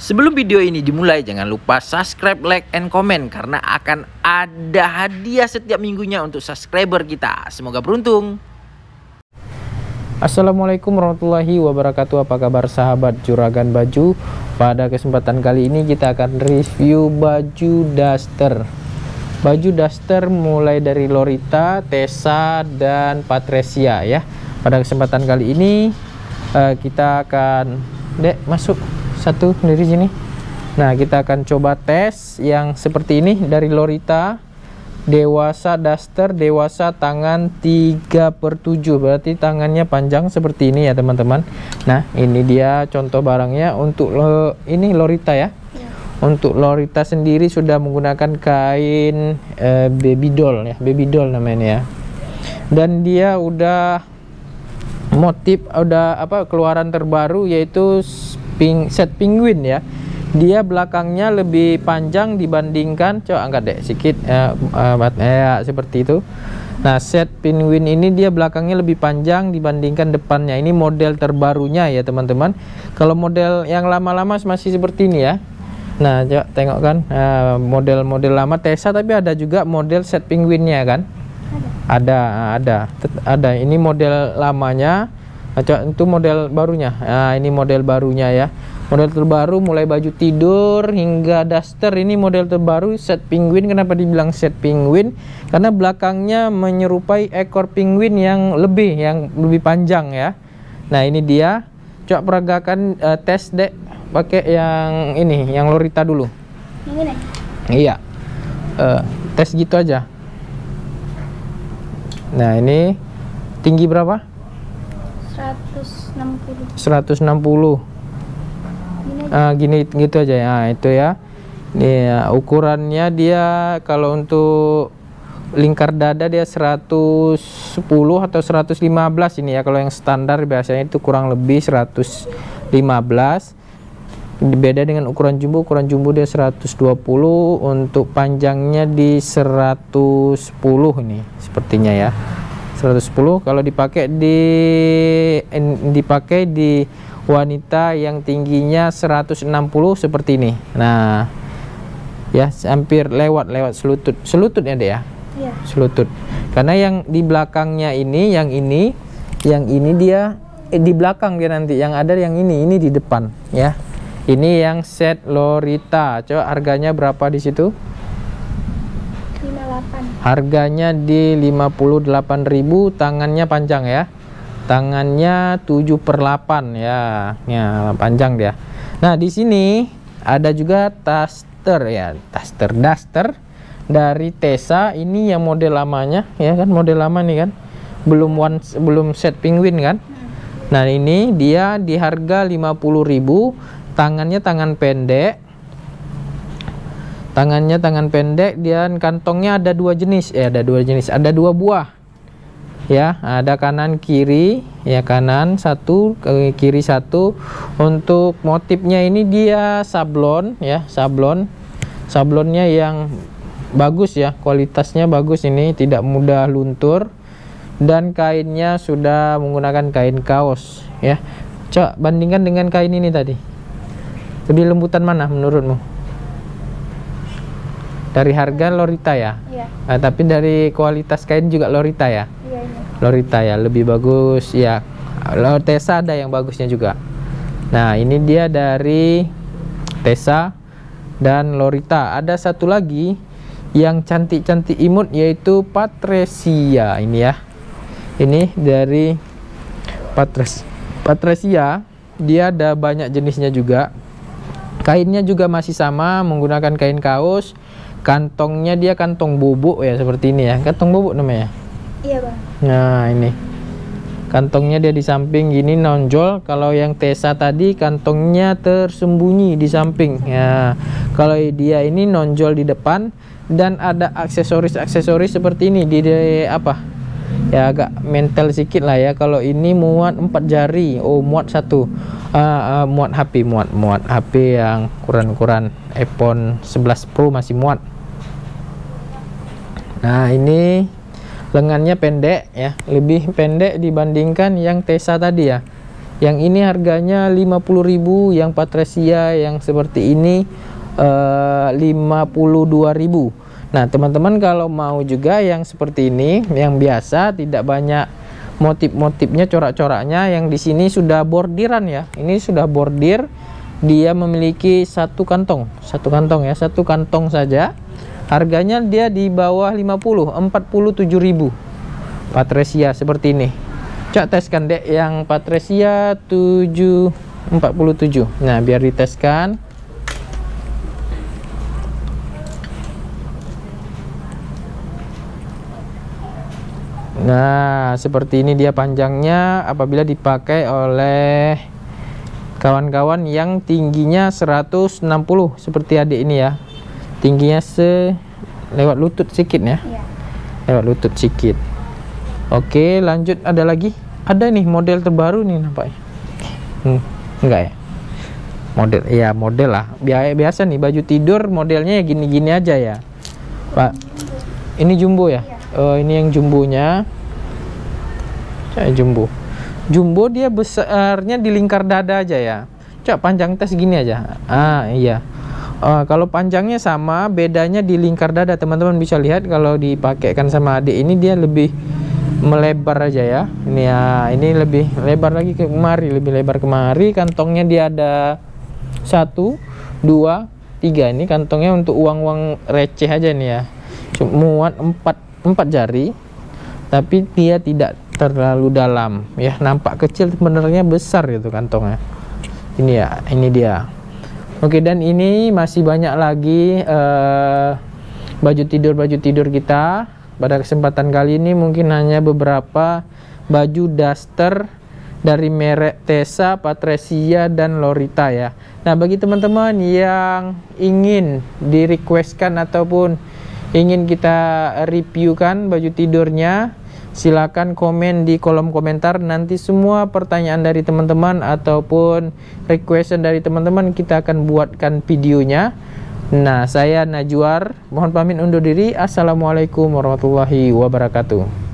Sebelum video ini dimulai, jangan lupa subscribe, like, and comment karena akan ada hadiah setiap minggunya untuk subscriber kita. Semoga beruntung. Assalamualaikum warahmatullahi wabarakatuh. Apa kabar sahabat juragan baju? Pada kesempatan kali ini kita akan review baju daster Baju daster mulai dari Lorita, Tessa, dan Patresia ya. Pada kesempatan kali ini uh, kita akan Dek masuk satu dari sini. Nah kita akan coba tes yang seperti ini dari Lorita. Dewasa daster dewasa tangan 3 per 7 berarti tangannya panjang seperti ini ya teman-teman. Nah ini dia contoh barangnya untuk lo, ini lorita ya. ya untuk lorita sendiri sudah menggunakan kain eh, baby doll ya baby doll namanya ya. Dan dia udah motif udah apa keluaran terbaru yaitu ping, set penguin ya. Dia belakangnya lebih panjang dibandingkan coba angkat deh sedikit ya, uh, ya seperti itu. Nah set penguin ini dia belakangnya lebih panjang dibandingkan depannya. Ini model terbarunya ya teman-teman. Kalau model yang lama-lama masih seperti ini ya. Nah coba tengok kan model-model uh, lama Tessa tapi ada juga model set penguinnya kan? Ada. Ada ada, ada. ini model lamanya itu model barunya. Nah ini model barunya ya. Model terbaru mulai baju tidur hingga daster. Ini model terbaru set penguin. Kenapa dibilang set penguin? Karena belakangnya menyerupai ekor penguin yang lebih yang lebih panjang ya. Nah ini dia. Coba peragakan uh, tes dek. Pakai yang ini yang lorita dulu. Yang ini? Iya. Uh, tes gitu aja. Nah ini tinggi berapa 160 160 uh, gini gitu aja ya. Nah, itu ya. Ini ya, ukurannya dia kalau untuk lingkar dada dia 110 atau 115 ini ya. Kalau yang standar biasanya itu kurang lebih 115 beda dengan ukuran jumbo ukuran jumbo dia 120 untuk panjangnya di 110 ini sepertinya ya 110 kalau dipakai di dipakai di wanita yang tingginya 160 seperti ini. Nah ya hampir lewat lewat selutut selututnya deh ya iya. selutut. Karena yang di belakangnya ini yang ini yang ini dia eh, di belakang dia nanti yang ada yang ini ini di depan ya. Ini yang set Lorita. Coba harganya berapa di situ? 58 harganya di 58.000 tangannya panjang ya. Tangannya 7 per 8 ya. Ya panjang dia. Nah di sini ada juga taster ya taster daster dari Tesa. Ini yang model lamanya ya kan? Model lama nih kan? Belum one belum set penguin kan? Nah ini dia di harga 50.000 tangannya tangan pendek tangannya tangan pendek dan kantongnya ada dua jenis. Ya ada dua jenis ada dua buah. Ya ada kanan kiri. Ya kanan satu kiri satu. Untuk motifnya ini dia sablon ya sablon. Sablonnya yang bagus ya. Kualitasnya bagus ini tidak mudah luntur. Dan kainnya sudah menggunakan kain kaos ya. Coba bandingkan dengan kain ini tadi. Lebih lembutan mana menurutmu dari harga lorita ya, ya. Nah, tapi dari kualitas kain juga lorita ya? Lorita ya lebih bagus ya. Tessa ada yang bagusnya juga. Nah ini dia dari Tessa dan Lorita. Ada satu lagi yang cantik-cantik imut yaitu Patresia ini ya. Ini dari Patres Patresia dia ada banyak jenisnya juga. Kainnya juga masih sama menggunakan kain kaos kantongnya dia kantong bubuk ya seperti ini ya kantong bubuk namanya Iya bang. Nah ini kantongnya dia di samping gini nonjol. Kalau yang Tesa tadi kantongnya tersembunyi di samping. Ya kalau dia ini nonjol di depan dan ada aksesoris-aksesoris seperti ini di, di apa? Ya agak mental sedikit lah ya. Kalau ini muat empat jari, oh muat satu. Uh, uh, muat HP, muat muat HP yang ukuran-ukuran iPhone 11 Pro masih muat. Nah ini lengannya pendek ya. Lebih pendek dibandingkan yang Tesa tadi ya. Yang ini harganya 50.000 yang Patricia yang seperti ini uh, 52.000 nah teman-teman kalau mau juga yang seperti ini yang biasa tidak banyak motif-motifnya corak-coraknya yang di sini sudah bordiran ya. Ini sudah bordir dia memiliki satu kantong satu kantong ya satu kantong saja harganya dia di bawah 50 47.000 Patricia seperti ini. Cak teskan dek. Yang Patricia 747 nah biar diteskan. Nah, seperti ini dia panjangnya apabila dipakai oleh kawan-kawan yang tingginya 160 seperti adik ini ya tingginya se lewat lutut sedikit ya? Iya. lewat lutut sedikit oke lanjut ada lagi? Ada nih model terbaru nih nampaknya hmm, enggak ya? Model ya model lah. Biasa nih baju tidur modelnya ya gini-gini aja ya? Pak ini jumbo ya? Iya. oh ini yang jumbonya. Saya jumbo. Jumbo dia besarnya di lingkar dada aja ya? Cok panjang tes gini aja? Ah iya uh, kalau panjangnya sama bedanya di lingkar dada teman-teman bisa lihat kalau dipakaikan sama adik ini dia lebih melebar aja ya. Ini ya ini lebih lebar lagi ke kemari lebih lebar kemari. Kantongnya dia ada satu dua tiga. Ini kantongnya untuk uang-uang receh aja nih ya. Muat empat empat jari tapi dia tidak terlalu dalam. Ya nampak kecil sebenarnya besar itu kantongnya. Ini ya ini dia oke dan ini masih banyak lagi uh, baju tidur baju tidur kita pada kesempatan kali ini mungkin hanya beberapa baju daster dari merek Tesa, Patricia dan Lorita ya. Nah, bagi teman-teman yang ingin di requestkan ataupun ingin kita reviewkan baju tidurnya silakan komen di kolom komentar. Nanti semua pertanyaan dari teman-teman ataupun requestan dari teman-teman kita akan buatkan videonya. Nah saya Najwar. Mohon pamit undur diri. Assalamualaikum warahmatullahi wabarakatuh